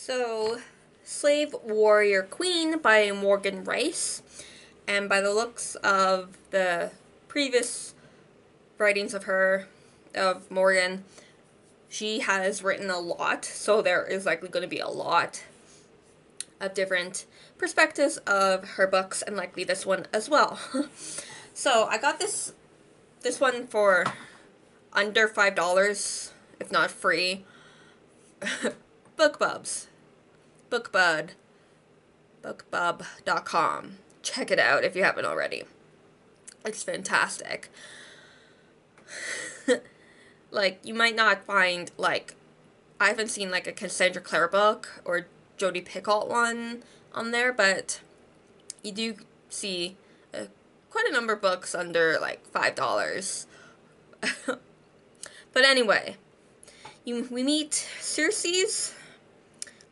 So, Slave Warrior Queen by Morgan Rice. And by the looks of the previous writings of her, of Morgan, she has written a lot, so there is likely going to be a lot of different perspectives of her books, and likely this one as well. so I got this this one for under five dollars, if not free. BookBubs. BookBud. BookBub.com. Check it out if you haven't already. It's fantastic. like, you might not find, like, I haven't seen, like, a Cassandra Clare book or Jodi Picoult one on there, but you do see uh, quite a number of books under, like, $5. but anyway, you, we meet Circes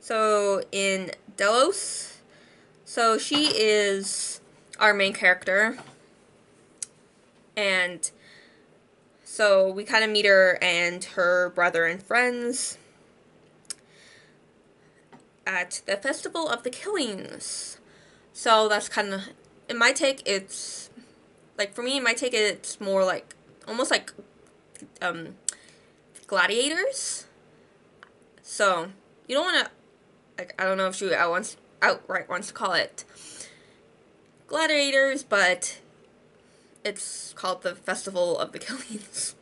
so in Delos, so she is our main character. And so we kind of meet her and her brother and friends at the Festival of the Killings. So that's kind of, in my take, it's, like for me, in my take, it's more like, almost like, um, gladiators. So, you don't want to like I don't know if she out wants outright wants to call it gladiators, but it's called the Festival of the Killings.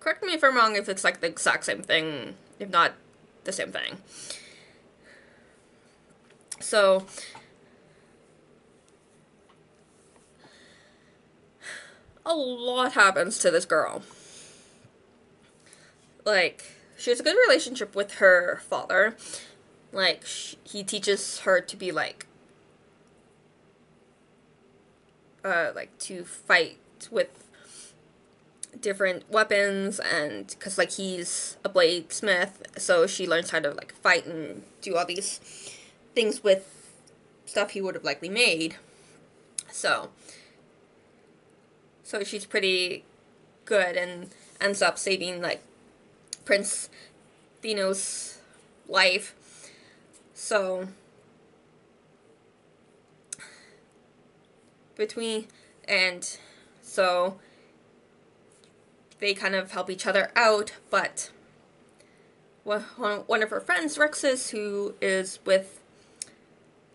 Correct me if I'm wrong if it's like the exact same thing, if not the same thing. So a lot happens to this girl. Like she has a good relationship with her father. Like, she, he teaches her to be like, uh, like to fight with different weapons and because like he's a bladesmith so she learns how to like fight and do all these things with stuff he would have likely made so so she's pretty good and ends up saving like Prince Thanos' life. So, between, and so they kind of help each other out, but one of her friends, Rexus, who is with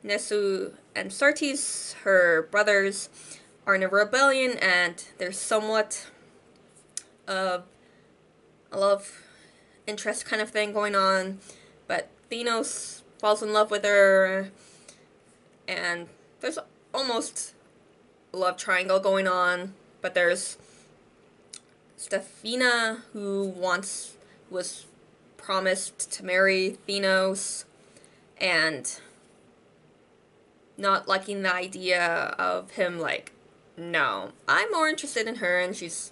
Nesu and Sartes, her brothers, are in a rebellion, and there's somewhat of a love interest kind of thing going on. But Thanos falls in love with her, and there's almost a love triangle going on. But there's Stefina who wants was promised to marry Thanos, and not liking the idea of him like no i'm more interested in her and she's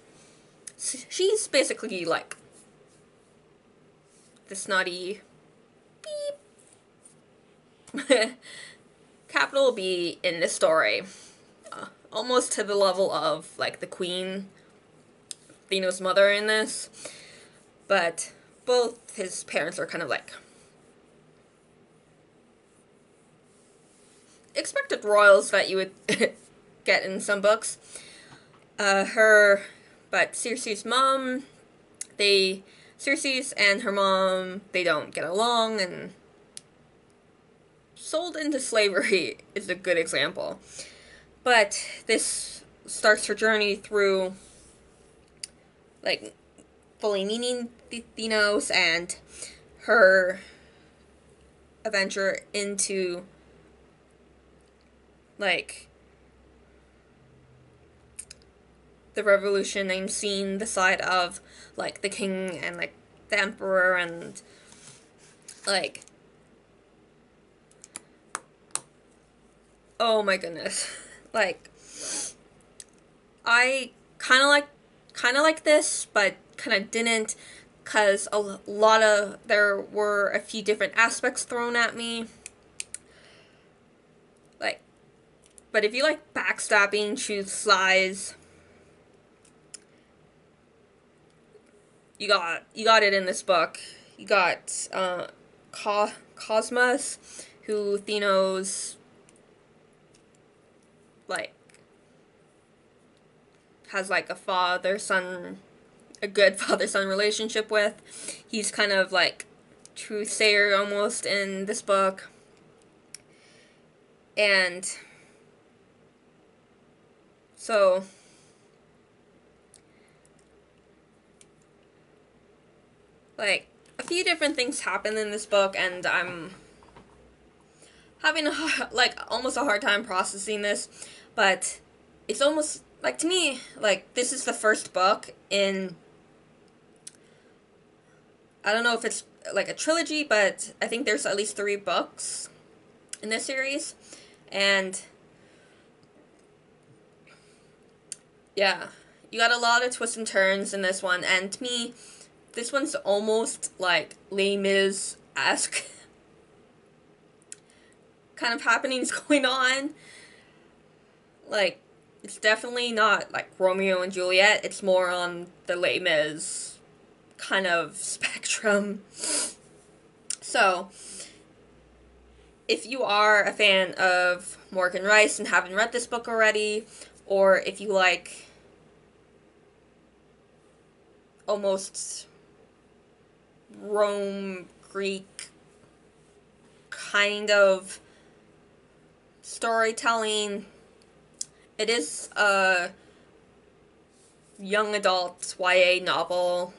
she's basically like the snotty beep capital B in this story. Uh, almost to the level of like the queen, Thanos' mother in this. But both his parents are kind of like expected royals that you would get in some books. Uh, her, but Circe's mom, they Circe and her mom, they don't get along, and sold into slavery is a good example. But this starts her journey through, like, fully meaning and her adventure into, like, the revolution I'm seeing the side of like the king and like the emperor and like oh my goodness. Like I kind of like kind of like this but kind of didn't because a lot of there were a few different aspects thrown at me. Like but if you like backstabbing choose lies you got you got it in this book. you got uh, Co- Cosmas, who Thanos like has like a father son a good father son relationship with. He's kind of like truth-sayer almost in this book. And so like a few different things happen in this book and I'm having a hard, like almost a hard time processing this, but it's almost like to me like this is the first book in I don't know if it's like a trilogy, but I think there's at least three books in this series. And yeah, you got a lot of twists and turns in this one. And to me, this one's almost like Les Mis esque kind of happenings going on. Like, it's definitely not like Romeo and Juliet, it's more on the Les Mis kind of spectrum. So, if you are a fan of Morgan Rice and haven't read this book already, or if you like almost Rome, Greek kind of storytelling, it is a young adult YA novel.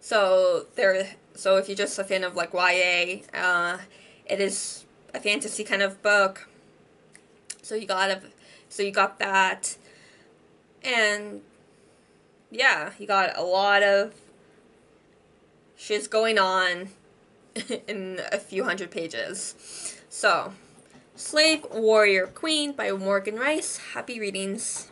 So there, so if you're just a fan of like YA, uh, it is a fantasy kind of book. So you got a, so you got that, and yeah, you got a lot of shit's going on in a few hundred pages. So, Slave Warrior Queen by Morgan Rice. Happy readings.